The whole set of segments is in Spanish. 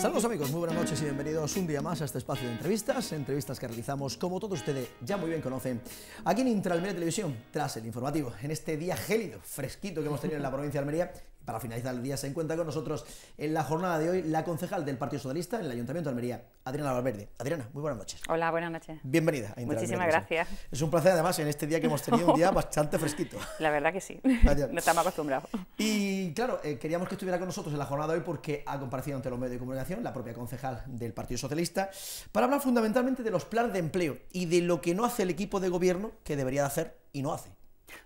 Saludos amigos, muy buenas noches y bienvenidos un día más a este espacio de entrevistas, entrevistas que realizamos, como todos ustedes ya muy bien conocen, aquí en Intralmedia Televisión, tras el informativo, en este día gélido, fresquito que hemos tenido en la provincia de Almería, para finalizar el día se encuentra con nosotros en la jornada de hoy la concejal del Partido Socialista en el Ayuntamiento de Almería, Adriana Valverde. Adriana, muy buenas noches. Hola, buenas noches. Bienvenida. A Muchísimas gracias. Es un placer además en este día que hemos tenido un día bastante fresquito. La verdad que sí, no estamos acostumbrados. Y claro, eh, queríamos que estuviera con nosotros en la jornada de hoy porque ha comparecido ante los medios de comunicación la propia concejal del Partido Socialista para hablar fundamentalmente de los planes de empleo y de lo que no hace el equipo de gobierno que debería de hacer y no hace.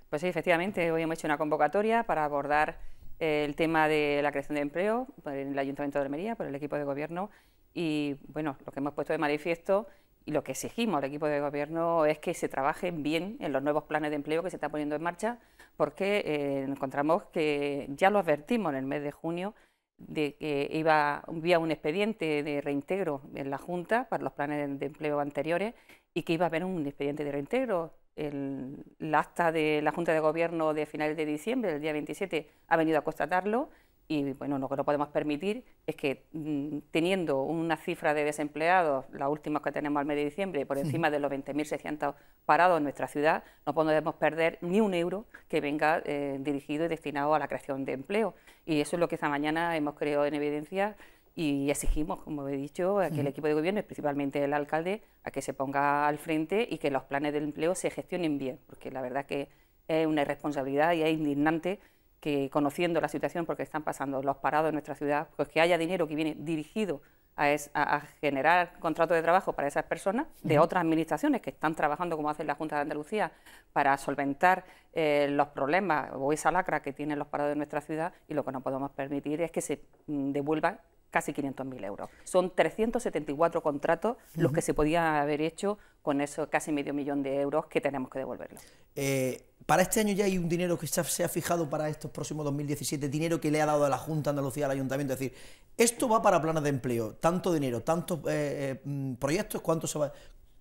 Pues sí, efectivamente, hoy hemos hecho una convocatoria para abordar el tema de la creación de empleo en el Ayuntamiento de Almería, por el equipo de gobierno, y bueno, lo que hemos puesto de manifiesto y lo que exigimos al equipo de gobierno es que se trabaje bien en los nuevos planes de empleo que se están poniendo en marcha, porque eh, encontramos que ya lo advertimos en el mes de junio de que iba había un expediente de reintegro en la Junta para los planes de empleo anteriores y que iba a haber un expediente de reintegro el, acta de la Junta de Gobierno de finales de diciembre, el día 27, ha venido a constatarlo y bueno, lo que no podemos permitir es que mm, teniendo una cifra de desempleados, la última que tenemos al mes de diciembre, por encima de los 20.600 parados en nuestra ciudad, no podemos perder ni un euro que venga eh, dirigido y destinado a la creación de empleo. Y eso es lo que esta mañana hemos creado en evidencia y exigimos, como he dicho, a que el equipo de gobierno, y principalmente el alcalde, a que se ponga al frente y que los planes de empleo se gestionen bien, porque la verdad que es una irresponsabilidad y es indignante que conociendo la situación porque están pasando los parados en nuestra ciudad, pues que haya dinero que viene dirigido a, generar contratos de trabajo para esas personas de otras administraciones que están trabajando como hace la Junta de Andalucía para solventar eh, los problemas o esa lacra que tienen los parados de nuestra ciudad y lo que no podemos permitir es que se mm, devuelvan casi 500.000 euros. Son 374 contratos los que se podían haber hecho con esos casi medio millón de euros que tenemos que devolverlo. Eh, para este año ya hay un dinero que se ha fijado para estos próximos 2017, dinero que le ha dado a la Junta Andalucía, al Ayuntamiento. Es decir, esto va para planes de empleo, tanto dinero, tantos eh, eh, mm, proyectos, ¿cuánto se va,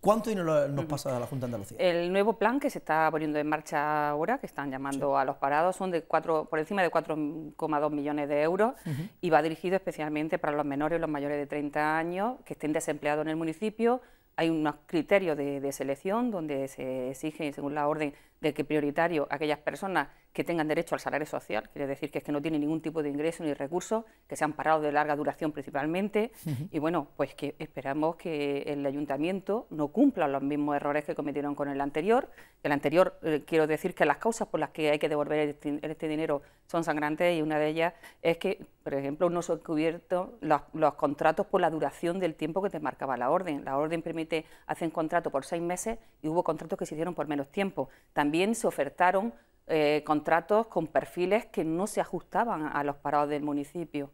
¿Cuánto dinero nos pasa a la Junta de Andalucía? El nuevo plan que se está poniendo en marcha ahora, que están llamando a los parados, son de cuatro, por encima de 4,2 millones de euros y va dirigido especialmente para los menores y los mayores de 30 años que estén desempleados en el municipio. Hay unos criterios de, de selección donde se exige, según la orden, de que prioritario aquellas personas que tengan derecho al salario social, quiere decir que es que no tienen ningún tipo de ingreso ni recursos, que se han parado de larga duración principalmente, y bueno, pues que esperamos que el ayuntamiento no cumpla los mismos errores que cometieron con el anterior. El anterior, eh, quiero decir que las causas por las que hay que devolver este, este, dinero son sangrantes y una de ellas es que, por ejemplo, no se han cubierto los, los, contratos por la duración del tiempo que te marcaba la orden. La orden permite hacer un contrato por seis meses y hubo contratos que se hicieron por menos tiempo. También se ofertaron eh, contratos con perfiles que no se ajustaban a los parados del municipio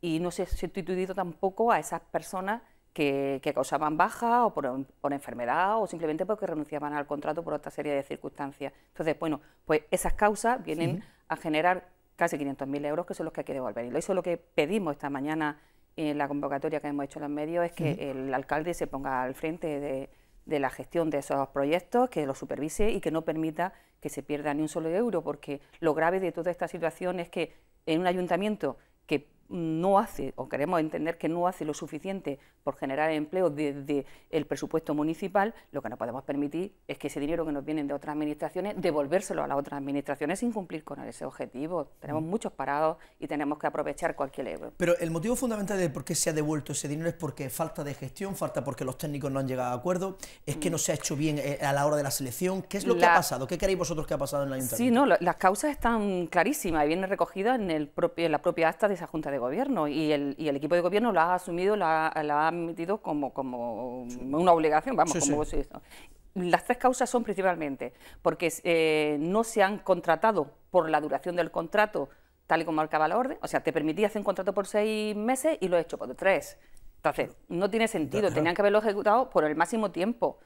y no se ha sustituido tampoco a esas personas que, causaban baja o por, enfermedad o simplemente porque renunciaban al contrato por otra serie de circunstancias. Entonces, bueno, pues esas causas vienen a generar casi 500.000 euros que son los que hay que devolver. Y eso es lo que pedimos esta mañana en la convocatoria que hemos hecho en los medios, es que el alcalde se ponga al frente de de la gestión de esos proyectos, que los supervise y que no permita que se pierda ni un solo euro, porque lo grave de toda esta situación es que en un ayuntamiento que no hace, o queremos entender que no hace lo suficiente por generar empleo desde el presupuesto municipal, lo que no podemos permitir es que ese dinero que nos viene de otras administraciones, devolvérselo a las otras administraciones sin cumplir con ese objetivo. Tenemos mm. muchos parados y tenemos que aprovechar cualquier euro. Pero el motivo fundamental de por qué se ha devuelto ese dinero es porque falta de gestión, falta porque los técnicos no han llegado a acuerdo, es que no se ha hecho bien eh, a la hora de la selección. ¿Qué es lo que ha pasado? ¿Qué queréis vosotros que ha pasado en el ayuntamiento? Sí, no, las causas están clarísimas y vienen recogidas en, el propio, en la propia acta de esa Junta de Gobierno y el, y el equipo de Gobierno lo ha asumido, la, ha admitido como, como una obligación, vamos, como Las tres causas son principalmente porque eh, no se han contratado por la duración del contrato tal y como marcaba la orden, o sea, te permitía hacer un contrato por seis meses y lo he hecho por tres. Entonces, no tiene sentido, tenían que haberlo ejecutado por el máximo tiempo.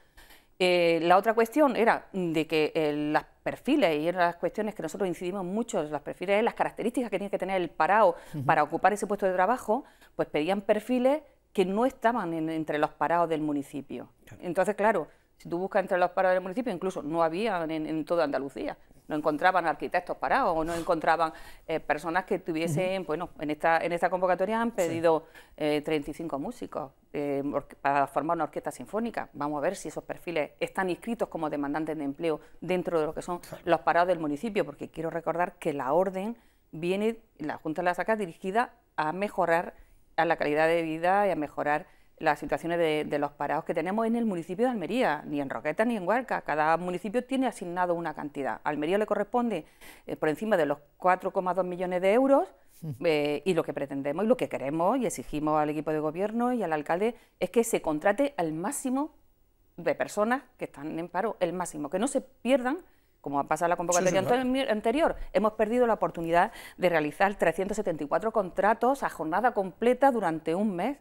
Eh, la otra cuestión era de que eh, los perfiles, y eran las cuestiones que nosotros incidimos mucho, los perfiles, las características que tiene que tener el parado para ocupar ese puesto de trabajo, pues pedían perfiles que no estaban entre los parados del municipio. Entonces, claro, si tú buscas entre los parados del municipio, incluso no había en, toda Andalucía. No encontraban arquitectos parados o no encontraban eh, personas que tuviesen, bueno, en esta, en esta convocatoria han pedido 35 eh, músicos eh, para formar una orquesta sinfónica. Vamos a ver si esos perfiles están inscritos como demandantes de empleo dentro de lo que son los parados del municipio, porque quiero recordar que la orden viene, la Junta de la Saca, dirigida a mejorar a la calidad de vida y a mejorar las situaciones de, los parados que tenemos en el municipio de Almería, ni en Roqueta ni en Huarca. Cada municipio tiene asignado una cantidad. A Almería le corresponde eh, por encima de los 4,2 millones de euros eh, y lo que pretendemos y lo que queremos y exigimos al equipo de gobierno y al alcalde es que se contrate al máximo de personas que están en paro, el máximo, que no se pierdan como ha pasado en la convocatoria anterior, hemos perdido la oportunidad de realizar 374 contratos a jornada completa durante un mes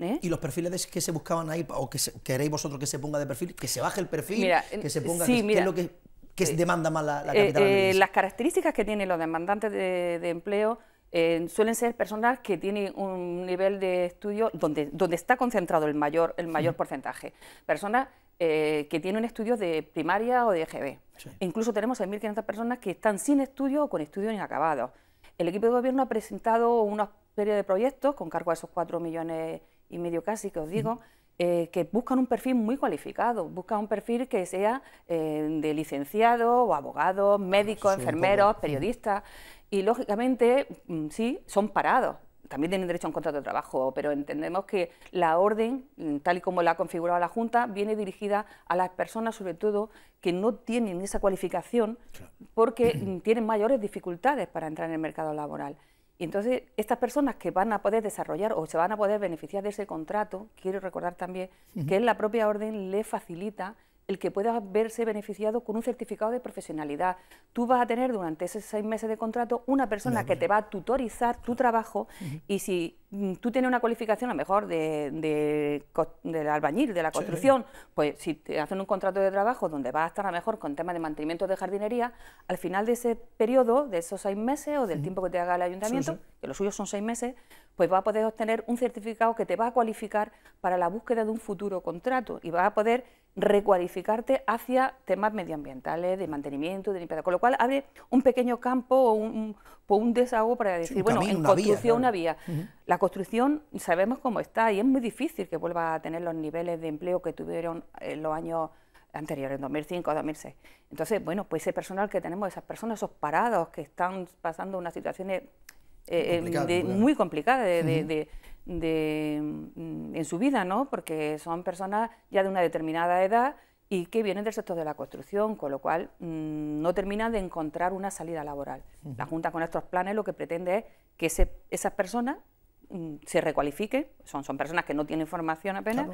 ¿Eh? Y los perfiles que se buscaban ahí, o que queréis vosotros que se ponga de perfil, que se baje el perfil, que se ponga, sí, es lo que, que eh, demanda más la, eh, capital Las características que tienen los demandantes de, empleo suelen ser personas que tienen un nivel de estudio donde, donde está concentrado el mayor, el mayor porcentaje. Personas que tienen estudios de primaria o de EGB. Incluso tenemos 1.500 personas que están sin estudio o con estudios inacabados. El equipo de gobierno ha presentado una serie de proyectos con cargo a esos 4 millones y medio casi, que os digo, eh, que buscan un perfil muy cualificado, buscan un perfil que sea eh, de licenciado o abogado, médicos, enfermeros, periodistas, y lógicamente, mm, sí, son parados. También tienen derecho a un contrato de trabajo, pero entendemos que la orden, mm, tal y como la ha configurado la Junta, viene dirigida a las personas, sobre todo, que no tienen esa cualificación porque mm, tienen mayores dificultades para entrar en el mercado laboral. Y entonces, estas personas que van a poder desarrollar o se van a poder beneficiar de ese contrato, quiero recordar también que la propia orden le facilita el que pueda verse beneficiado con un certificado de profesionalidad. Tú vas a tener durante esos seis meses de contrato una persona que te va a tutorizar tu trabajo y si mm, tú tienes una cualificación a lo mejor de, de, del albañil, de la construcción, pues si te hacen un contrato de trabajo donde vas a estar a lo mejor con temas de mantenimiento de jardinería, al final de ese periodo, de esos seis meses o del tiempo que te haga el ayuntamiento, que los suyos son seis meses, pues vas a poder obtener un certificado que te va a cualificar para la búsqueda de un futuro contrato y vas a poder recualificarte hacia temas medioambientales, de mantenimiento, de limpieza, con lo cual abre un pequeño campo o un, un desahogo para decir, bueno, en construcción una vía. La construcción sabemos cómo está y es muy difícil que vuelva a tener los niveles de empleo que tuvieron en los años anteriores, en 2005 2006. Entonces, bueno, pues ese personal que tenemos, esas personas, esos parados que están pasando unas situaciones eh, eh, muy complicadas de, Mm, en su vida, ¿no? porque son personas ya de una determinada edad y que vienen del sector de la construcción, con lo cual mm, no terminan de encontrar una salida laboral. La Junta con estos planes lo que pretende es que esas personas se recualifique, son, son personas que no tienen formación apenas,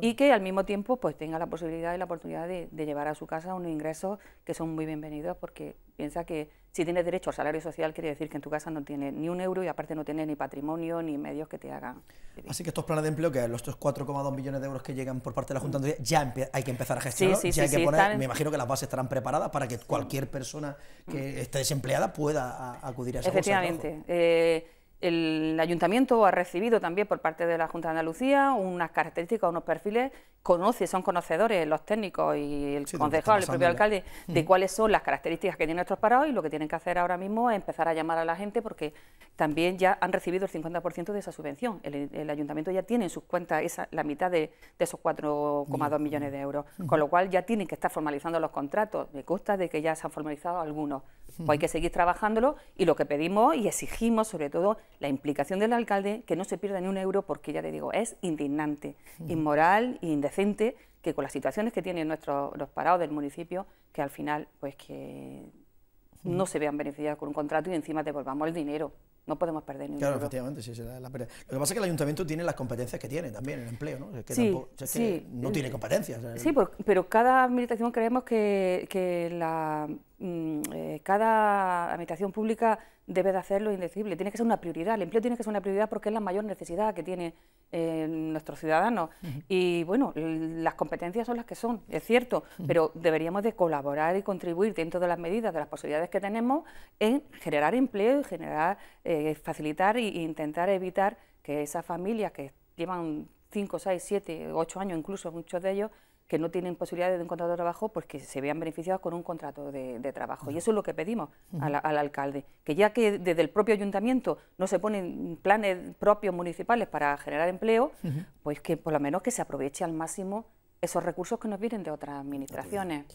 y que al mismo tiempo pues tenga la posibilidad y la oportunidad de, llevar a su casa unos ingresos que son muy bienvenidos porque piensa que si tienes derecho al salario social quiere decir que en tu casa no tienes ni un euro y aparte no tienes ni patrimonio ni medios que te hagan. Así que estos planes de empleo, que los 4,2 millones de euros que llegan por parte de la Junta de ya hay que empezar a gestionar, ya hay que poner, me imagino que las bases estarán preparadas para que cualquier persona que esté desempleada pueda acudir a esa Efectivamente. Eh, el ayuntamiento ha recibido también por parte de la Junta de Andalucía unas características, unos perfiles, conoce, son conocedores los técnicos y el concejal, el propio alcalde, de cuáles son las características que tienen nuestros parados y lo que tienen que hacer ahora mismo es empezar a llamar a la gente porque también ya han recibido el 50% de esa subvención. El, ayuntamiento ya tiene en sus cuentas esa, la mitad de, esos 4,2 millones de euros, con lo cual ya tienen que estar formalizando los contratos. Me consta de que ya se han formalizado algunos. Pues hay que seguir trabajándolo y lo que pedimos y exigimos sobre todo la implicación del alcalde, que no se pierda ni un euro, porque ya te digo, es indignante, inmoral e indecente que con las situaciones que tienen nuestros los parados del municipio, que al final, pues que no se vean beneficiados con un contrato y encima devolvamos el dinero. No podemos perder ningún Claro, efectivamente, sí, la, Lo que pasa es que el ayuntamiento tiene las competencias que tiene también, el empleo, ¿no? sí, no tiene competencias. Sí, pero cada administración creemos que, que la, mm, eh, cada administración pública debe de hacerlo indecible, tiene que ser una prioridad, el empleo tiene que ser una prioridad porque es la mayor necesidad que tiene eh, nuestros ciudadanos. Y bueno, las competencias son las que son, es cierto, pero deberíamos de colaborar y contribuir dentro de las medidas, de las posibilidades que tenemos en generar empleo y generar, eh, facilitar e intentar evitar que esas familias que llevan 5, 6, 7, 8 años, incluso muchos de ellos, que no tienen posibilidades de un contrato de trabajo, pues que se vean beneficiados con un contrato de, trabajo. Y eso es lo que pedimos al, alcalde, que ya que desde el propio ayuntamiento no se ponen planes propios municipales para generar empleo, pues que por lo menos que se aproveche al máximo esos recursos que nos vienen de otras administraciones.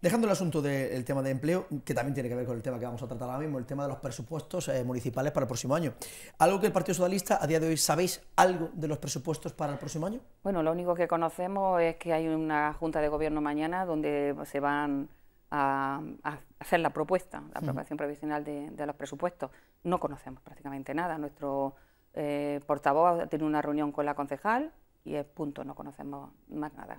Dejando el asunto del tema de empleo, que también tiene que ver con el tema que vamos a tratar ahora mismo, el tema de los presupuestos eh, municipales para el próximo año. ¿Algo que el Partido Socialista, a día de hoy, sabéis algo de los presupuestos para el próximo año? Bueno, lo único que conocemos es que hay una Junta de Gobierno mañana donde se van a, hacer la propuesta, la aprobación provisional de, los presupuestos. No conocemos prácticamente nada. Nuestro eh, portavoz tiene una reunión con la concejal, y es punto, no conocemos más nada.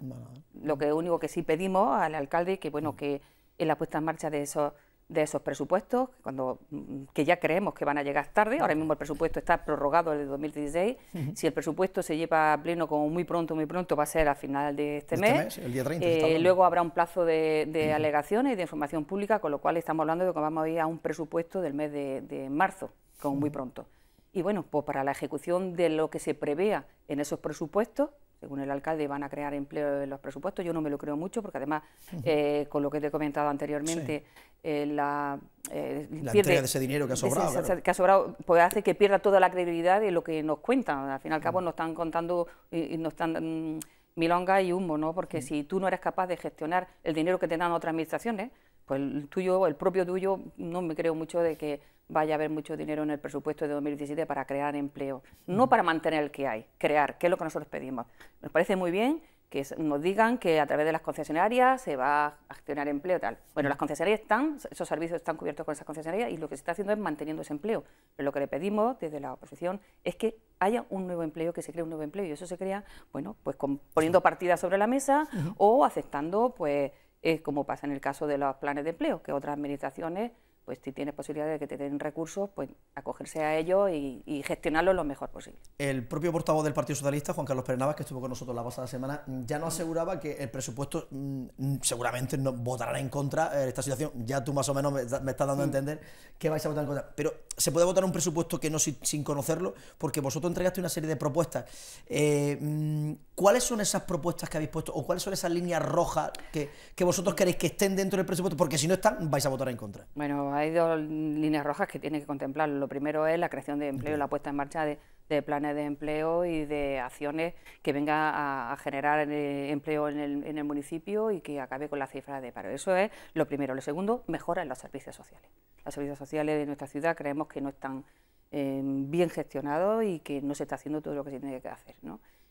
Lo que único que sí pedimos al alcalde que bueno que en la puesta en marcha de esos de esos presupuestos, cuando mm, que ya creemos que van a llegar tarde, ahora mismo el presupuesto está prorrogado desde 2016, si el presupuesto se lleva a pleno como muy pronto, muy pronto, va a ser a final de este, este mes, el día 30, eh, luego habrá un plazo de, alegaciones y de información pública, con lo cual estamos hablando de que vamos a ir a un presupuesto del mes de, de marzo, como muy pronto. Y bueno, pues para la ejecución de lo que se prevea en esos presupuestos, según el alcalde, van a crear empleo en los presupuestos. Yo no me lo creo mucho porque además, eh, con lo que te he comentado anteriormente, eh, la, eh, la entrega de ese dinero que ha sobrado. que ha sobrado, pues hace que pierda toda la credibilidad de lo que nos cuentan. Al fin y al cabo nos están contando y, nos están mm, milonga y humo, ¿no? Porque si tú no eres capaz de gestionar el dinero que te dan otras administraciones, pues el tuyo, el propio tuyo, no me creo mucho de que vaya a haber mucho dinero en el presupuesto de 2017 para crear empleo, no para mantener el que hay, crear, que es lo que nosotros pedimos. Nos parece muy bien que nos digan que a través de las concesionarias se va a gestionar empleo tal. Bueno, las concesionarias están, esos servicios están cubiertos con esas concesionarias y lo que se está haciendo es manteniendo ese empleo. Pero lo que le pedimos desde la oposición es que haya un nuevo empleo, que se cree un nuevo empleo y eso se crea, bueno, pues poniendo partidas sobre la mesa o aceptando, pues, es como pasa en el caso de los planes de empleo, que otras administraciones pues si tienes posibilidad de que te den recursos, pues acogerse a ello y, gestionarlo lo mejor posible. El propio portavoz del Partido Socialista, Juan Carlos Pérez Navas, que estuvo con nosotros la pasada semana, ya nos aseguraba que el presupuesto mm, seguramente no votará en contra de esta situación. Ya tú más o menos me, estás dando a entender que vais a votar en contra. Pero se puede votar un presupuesto que no sin, conocerlo, porque vosotros entregaste una serie de propuestas. Eh, mm, ¿Cuáles son esas propuestas que habéis puesto o cuáles son esas líneas rojas que, que vosotros queréis que estén dentro del presupuesto? Porque si no están, vais a votar en contra. Bueno, hay dos líneas rojas que tiene que contemplar. Lo primero es la creación de empleo, la puesta en marcha de, planes de empleo y de acciones que venga a, generar eh, empleo en el, municipio y que acabe con la cifra de paro. Eso es lo primero. Lo segundo, mejora en los servicios sociales. Los servicios sociales de nuestra ciudad creemos que no están eh, bien gestionados y que no se está haciendo todo lo que se tiene que hacer.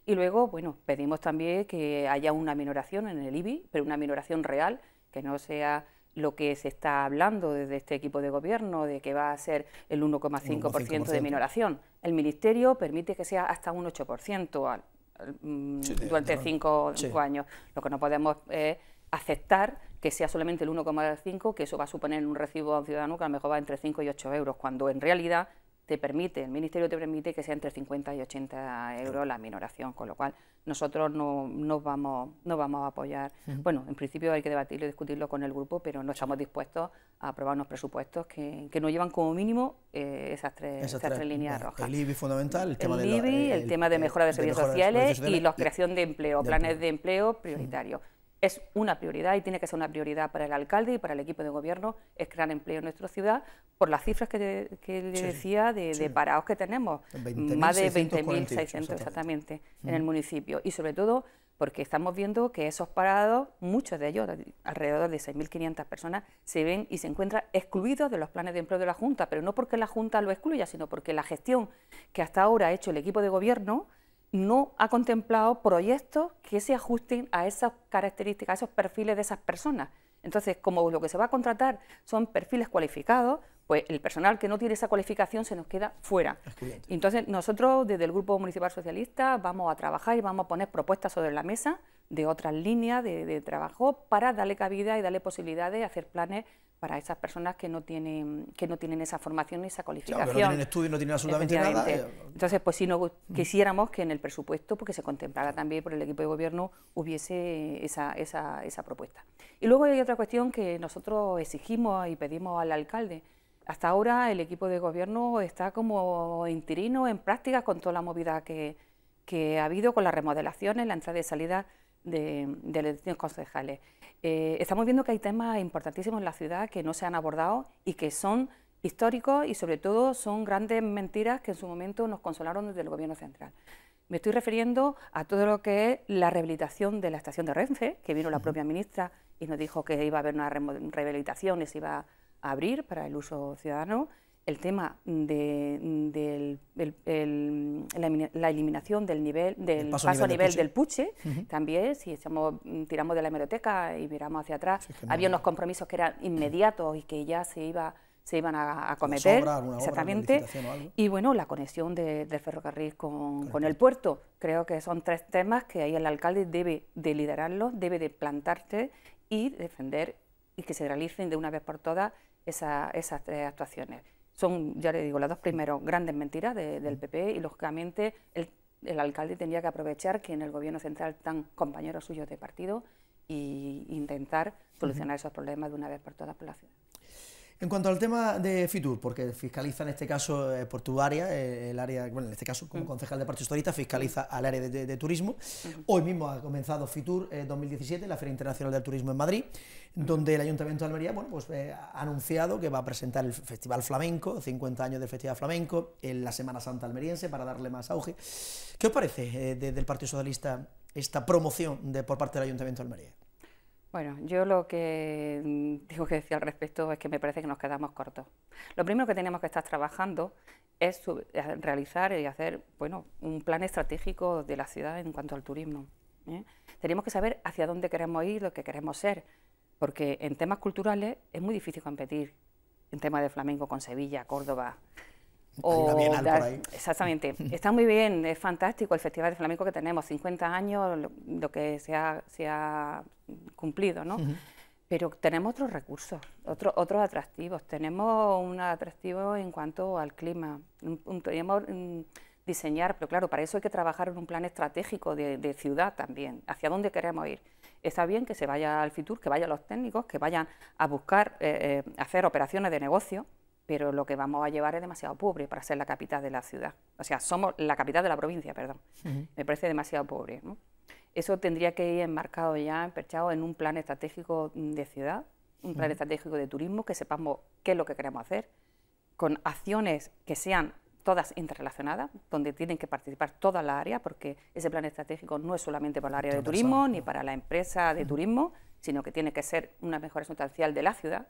Y luego, bueno, pedimos también que haya una minoración en el IBI, pero una minoración real, que no sea lo que se está hablando desde este equipo de gobierno, de que va a ser el 1,5% de minoración. El Ministerio permite que sea hasta un 8% mm, durante cinco, años. Lo que no podemos es aceptar que sea solamente el 1,5, que eso va a suponer un recibo a un ciudadano que a lo mejor va entre 5 y 8 euros, cuando en realidad te permite, el Ministerio te permite que sea entre 50 y 80 euros la minoración, con lo cual nosotros no, no, vamos, no vamos a apoyar. Bueno, en principio hay que debatirlo y discutirlo con el grupo, pero no estamos dispuestos a aprobar unos presupuestos que, que nos llevan como mínimo eh, esas, tres, esas, tres, líneas rojas. El IBI fundamental, el tema, el de, el, tema de mejora de servicios sociales, y la creación de empleo, planes de empleo prioritarios es una prioridad y tiene que ser una prioridad para el alcalde y para el equipo de gobierno, es crear empleo en nuestra ciudad, por las cifras que, le decía de, parados que tenemos, más de 20.600 exactamente. en el municipio, y sobre todo porque estamos viendo que esos parados, muchos de ellos, alrededor de 6.500 personas, se ven y se encuentran excluidos de los planes de empleo de la Junta, pero no porque la Junta lo excluya, sino porque la gestión que hasta ahora ha hecho el equipo de gobierno no ha contemplado proyectos que se ajusten a esas características, a esos perfiles de esas personas. Entonces, como lo que se va a contratar son perfiles cualificados, pues el personal que no tiene esa cualificación se nos queda fuera. Entonces, nosotros desde el Grupo Municipal Socialista vamos a trabajar y vamos a poner propuestas sobre la mesa de otras líneas de, trabajo para darle cabida y darle posibilidades de hacer planes para esas personas que no tienen que no tienen esa formación ni esa cualificación. Claro, no tienen estudio, no tienen absolutamente nada. Eh. Entonces, pues si no quisiéramos que en el presupuesto, porque se contemplara también por el equipo de gobierno, hubiese esa, esa, esa propuesta. Y luego hay otra cuestión que nosotros exigimos y pedimos al alcalde, hasta ahora el equipo de gobierno está como interino, en práctica, con toda la movida que, ha habido con las remodelaciones, la entrada y salida de, de elecciones concejales. Eh, estamos viendo que hay temas importantísimos en la ciudad que no se han abordado y que son históricos y sobre todo son grandes mentiras que en su momento nos consolaron desde el Gobierno central. Me estoy refiriendo a todo lo que es la rehabilitación de la estación de Renfe, que vino la propia ministra y nos dijo que iba a haber una rehabilitación y se iba a abrir para el uso ciudadano. El tema de, la, eliminación del nivel del paso, a nivel, del Puche, también, si echamos, tiramos de la hemeroteca y miramos hacia atrás, había unos compromisos que eran inmediatos y que ya se iba se iban a, cometer. exactamente. y bueno, la conexión del ferrocarril con, el puerto. Creo que son tres temas que ahí el alcalde debe de liderarlos, debe de plantarse y defender y que se realicen de una vez por todas esas tres actuaciones. Son, ya le digo, las dos primeros grandes mentiras del PP y lógicamente el, el alcalde tendría que aprovechar que en el gobierno central están compañeros suyos de partido e intentar solucionar esos problemas de una vez por todas por la ciudad. En cuanto al tema de Fitur, porque fiscaliza en este caso eh, por tu área, eh, el área, bueno, en este caso como concejal de Parque Historita, fiscaliza al área de, turismo. Hoy mismo ha comenzado Fitur 2017, eh, la Feria Internacional del Turismo en Madrid, donde el Ayuntamiento de Almería bueno, pues, ha anunciado que va a presentar el Festival Flamenco, 50 años del Festival Flamenco, en la Semana Santa almeriense para darle más auge. ¿Qué os parece desde el Partido Socialista esta promoción de, por parte del Ayuntamiento de Almería? Bueno, yo lo que mm, tengo que decir al respecto es que me parece que nos quedamos cortos. Lo primero que tenemos que estar trabajando es realizar y hacer bueno, un plan estratégico de la ciudad en cuanto al turismo. ¿eh? Tenemos que saber hacia dónde queremos ir, lo que queremos ser, porque en temas culturales es muy difícil competir en temas de flamenco con Sevilla, Córdoba, o Exactamente. Está muy bien, es fantástico el Festival de Flamenco que tenemos, 50 años, lo, que se ha, se ha, cumplido, ¿no? Pero tenemos otros recursos, otros otros atractivos. Tenemos un atractivo en cuanto al clima. Podríamos mm, diseñar, pero claro, para eso hay que trabajar en un plan estratégico de, ciudad también, hacia dónde queremos ir. Está bien que se vaya al FITUR, que vayan los técnicos, que vayan a buscar eh, eh, hacer operaciones de negocio, pero lo que vamos a llevar es demasiado pobre para ser la capital de la ciudad. O sea, somos la capital de la provincia, perdón. Me parece demasiado pobre. Eso tendría que ir enmarcado ya, emperchado en un plan estratégico de ciudad, un plan estratégico de turismo, que sepamos qué es lo que queremos hacer, con acciones que sean todas interrelacionadas, donde tienen que participar todas las áreas, porque ese plan estratégico no es solamente para el área de turismo ni para la empresa de turismo, sino que tiene que ser una mejora sustancial de la ciudad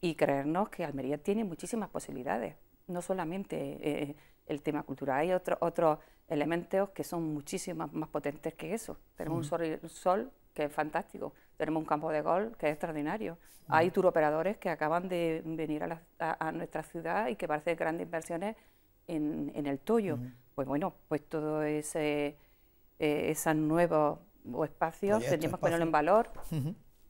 y creernos que Almería tiene muchísimas posibilidades, no solamente eh, el tema cultural, hay otros elementos que son muchísimo más potentes que eso. Tenemos un, sol, que es fantástico, tenemos un campo de golf que es extraordinario, hay turoperadores que acaban de venir a, nuestra ciudad y que van a hacer grandes inversiones en, el Toyo. Pues bueno, pues todo ese, eh, esos nuevos espacios tendríamos que ponerlo en valor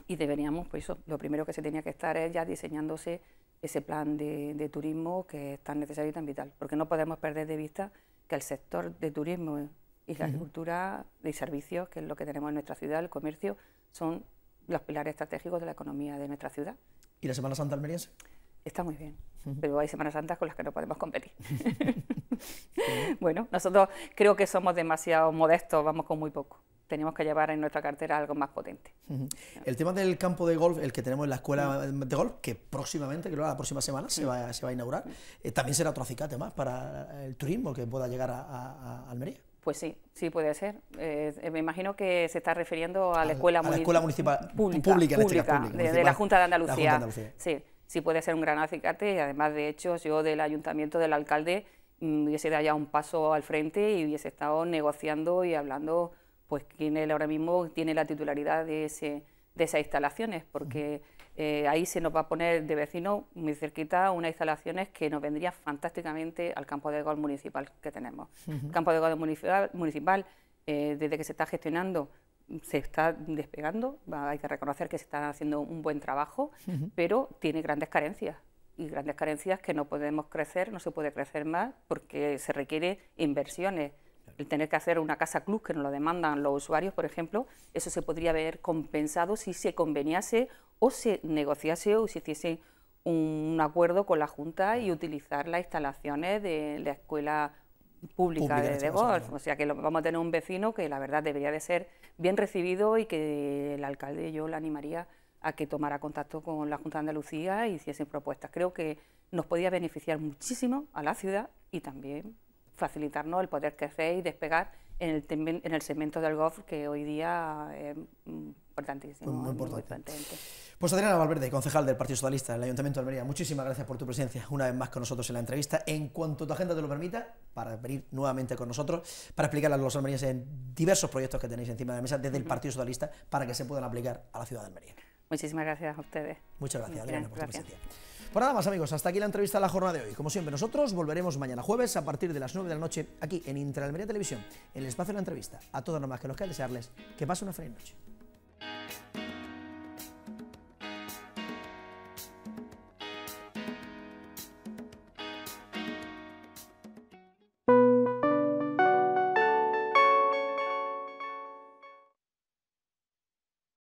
y deberíamos, pues eso, lo primero que se tenía que estar es ya diseñándose ese plan de, turismo que es tan necesario y tan vital, porque no podemos perder de vista que el sector de turismo y la agricultura y servicios, que es lo que tenemos en nuestra ciudad, el comercio, son los pilares estratégicos de la economía de nuestra ciudad. ¿Y la Semana Santa almeriense? Está muy bien, pero hay Semanas Santas con las que no podemos competir. bueno, nosotros creo que somos demasiado modestos, vamos con muy poco tenemos que llevar en nuestra cartera algo más potente. El tema del campo de golf, el que tenemos en la escuela de golf, que próximamente, creo la próxima semana se, va, se va a inaugurar, eh, también será otro acicate más para el turismo que pueda llegar a, Almería. Pues sí, sí puede ser. Eh, me imagino que se está refiriendo a la escuela, a la escuela municipal pública, este de, la Junta de Andalucía. Sí, sí puede ser un gran acicate y además, de hecho, yo del ayuntamiento, del alcalde, mm, hubiese dado ya un paso al frente y hubiese estado negociando y hablando pues quien él ahora mismo tiene la titularidad de, ese, de esas instalaciones, porque eh, ahí se nos va a poner de vecino muy cerquita unas instalaciones que nos vendrían fantásticamente al campo de golf municipal que tenemos. El campo de municipal, municipal eh, desde que se está gestionando, se está despegando, hay que reconocer que se está haciendo un buen trabajo, pero tiene grandes carencias y grandes carencias que no podemos crecer, no se puede crecer más porque se requiere inversiones el tener que hacer una casa club que nos lo demandan los usuarios, por ejemplo, eso se podría haber compensado si se conveniase o se negociase o se hiciese un acuerdo con la Junta y utilizar las instalaciones de la escuela pública, de, golf. O sea que vamos a tener un vecino que la verdad debería de ser bien recibido y que el alcalde yo le animaría a que tomara contacto con la Junta de Andalucía y hiciesen propuestas. Creo que nos podía beneficiar muchísimo a la ciudad y también facilitarnos el poder crecer y despegar en el, en el segmento del golf que hoy día es importantísimo. Muy, importante. pues Adriana Valverde, concejal del Partido Socialista del Ayuntamiento de Almería, muchísimas gracias por tu presencia una vez más con nosotros en la entrevista. En cuanto tu agenda te lo permita, para venir nuevamente con nosotros, para explicar a los almerienses en diversos proyectos que tenéis encima de la mesa desde el Partido Socialista para que se puedan aplicar a la ciudad de Almería. Muchísimas gracias a ustedes. Muchas gracias, Adriana, por tu presencia. Pues nada más amigos, hasta aquí la entrevista de la jornada de hoy. Como siempre, nosotros volveremos mañana jueves a partir de las 9 de la noche aquí en Intralmería Televisión, en el espacio de la entrevista. A todos nomás que nos queda desearles que pasen una feliz noche.